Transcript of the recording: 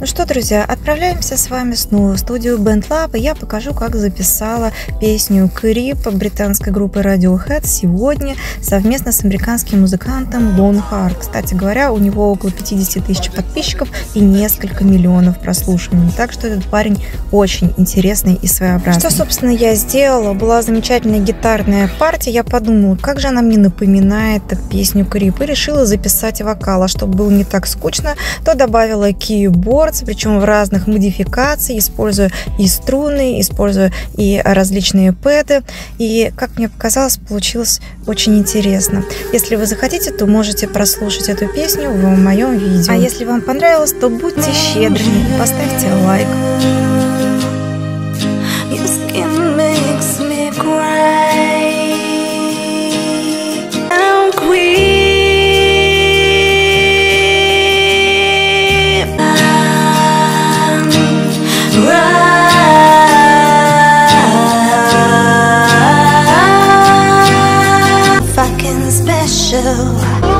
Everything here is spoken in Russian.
Ну что, друзья, отправляемся с вами снова в студию Band Lab, и я покажу, как записала песню Creep британской группы Radiohead сегодня совместно с американским музыкантом Лон Хар. Кстати говоря, у него около 50 тысяч подписчиков и несколько миллионов прослушиваний, так что этот парень очень интересный и своеобразный. Что, собственно, я сделала? Была замечательная гитарная партия, я подумала, как же она мне напоминает песню Creep, и решила записать вокал, а чтобы было не так скучно, то добавила keyboard, рекордс, причем в разных модификациях, используя и струны, используя и различные пэды. И, как мне показалось, получилось очень интересно. Если вы захотите, то можете прослушать эту песню в моем видео. А если вам понравилось, то будьте щедрыми поставьте лайк. you.